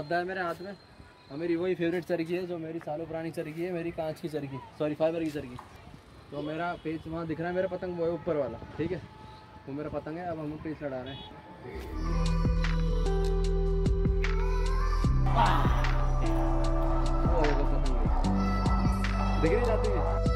सद्दा है मेरे हाथ में। और मेरी वही फेवरेट चरखी है, जो मेरी सालों पुरानी चरखी है, मेरी कांच की चरखी। सॉरी फाइबर की चरखी। तो मेरा पेज वहाँ दिख रहा है, मेरा पतंग वो है ऊपर वाला, ठीक है? वो मेरा पतंग है, अब हम पेज लड़ा रहे हैं। दिख नहीं जाती है।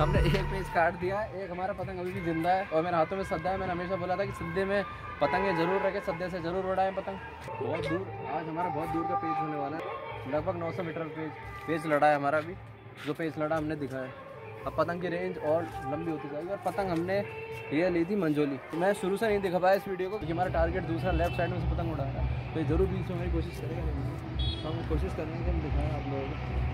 हमने एक पेज काट दिया, एक हमारा पतंग अभी भी ज़िंदा है और मेरे हाथों में सद्दा है। मैंने हमेशा बोला था कि सद्दे में पतंगे ज़रूर रखे, सद्दे से ज़रूर उड़ाएँ पतंग। बहुत दूर, आज हमारा बहुत दूर का पेज होने वाला है। लगभग 900 मीटर पेज पेज लड़ा है हमारा अभी। जो पेज लड़ा हमने दिखाया अब पतंग की रेंज और लंबी होती जाएगी और पतंग हमने ये ली थी मंजोली। तो मैं शुरू से नहीं दिखा पाया इस वीडियो को, क्योंकि हमारा टारगेट दूसरा लेफ़्ट साइड में से पतंग उड़ा रहा है तो ये ज़रूर बीच में कोशिश करेंगे। हम कोशिश करेंगे हम दिखाएँ आप लोगों को।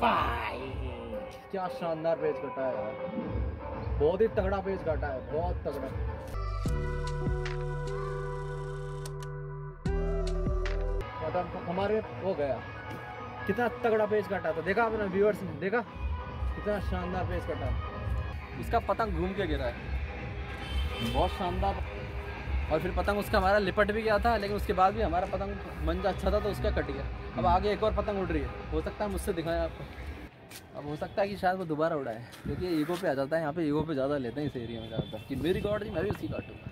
क्या शानदार पेज कटा है बहुत ही तगड़ा पेज कटा है, बहुत तगड़ा। पता हमारे हो गया। कितना तगड़ा पेज कटा था। देखा आपने व्यूअर्स ने, देखा? कितना शानदार पेज कटा इसका पतंग घूम के गिरा है। बहुत शानदार। और फिर पतंग उसका हमारा लिपट भी गया था लेकिन उसके बाद भी हमारा पतंग मंजा अच्छा था तो उसका कट गया। अब आगे एक और पतंग उड़ रही है। हो सकता है मुझसे दिखाएँ आपको। अब हो सकता है कि शायद वो दोबारा उड़ाए क्योंकि ईगो पे आ जाता है यहाँ पे ईगो पे ज़्यादा लेते हैं इस एरिया में ज़्यादातर। कि मेरी काट दी मैं भी उसकी काटूँगा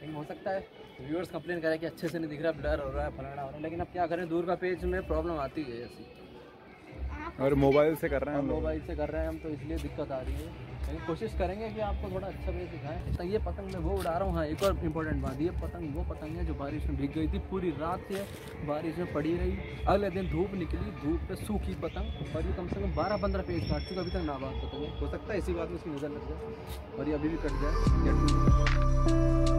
लेकिन हो सकता है व्यूअर्स कंप्लेन करें कि अच्छे से नहीं दिख रहा ब्लर हो रहा है फलाना हो रहा है लेकिन अब क्या करें दूर का पेज में प्रॉब्लम आती है ऐसी। और मोबाइल से कर रहे हैं मोबाइल से कर रहे हैं हम तो इसलिए दिक्कत आ रही है। कोशिश करेंगे कि आपको थोड़ा अच्छा पेज दिखाएँ। तो ये पतंग मैं वो उड़ा रहा हूँ हाँ एक और इम्पोर्टेंट बात, ये पतंग, वो पतंग है जो बारिश में भीग गई थी, पूरी रात से बारिश में पड़ी रही। अगले दिन धूप निकली, धूप पे सूखी पतंग, और ये कम से कम बारह पंद्रह पेज काट चुका, अभी तक नाबाद पतंग है। हो सकता है इसी बात में उसकी नज़र लग जाए, और ये अभी भी कट जाए।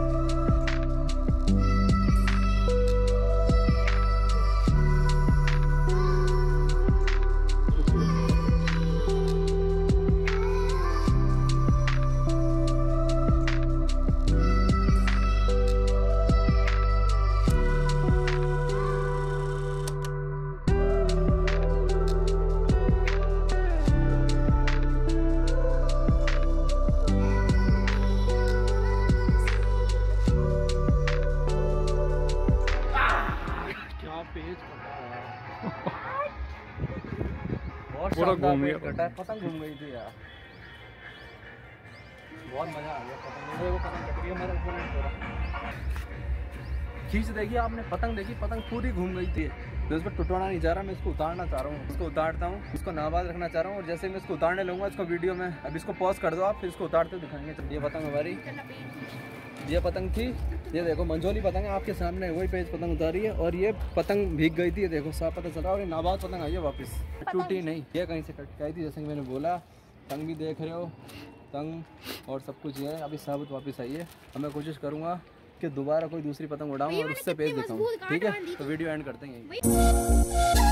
पूरा घूम गया। पतंग घूम गई थी यार। बहुत मज़ा आ गया पतंग। देखो पतंग कट गई हमारे ऊपर पूरा खींच देखी आपने पतंग देखी पतंग पूरी घूम गई थी। तो इस पर टुटवाना नहीं चाह रहा मैं इसको उतारना चाह रहा हूँ। इसको उतारता हूँ इसको नाबाद रखना चाह रहा हूँ और जैसे मैं इसको उतारने लूँगा इसको वीडियो में अब इसको पॉज कर दो आप फिर इसको उतारते दिखाएँगे। तो ये पतंग हमारी। ये पतंग थी ये देखो मंजोली पतंग है आपके सामने वही पेज पतंग उतारी है और ये पतंग भीग गई थी ये देखो साफ़ पता चला और ये नाबाद पतंग आई है वापस। टूटी नहीं ये कहीं से कट के आई थी जैसे कि मैंने बोला। तंग भी देख रहे हो तंग और सब कुछ ये है अभी साबुत वापस आई है। अब मैं कोशिश करूँगा कि दोबारा कोई दूसरी पतंग उड़ाऊँ और उससे पेज देता हूँ ठीक है तो वीडियो एंड करते हैं यहीं।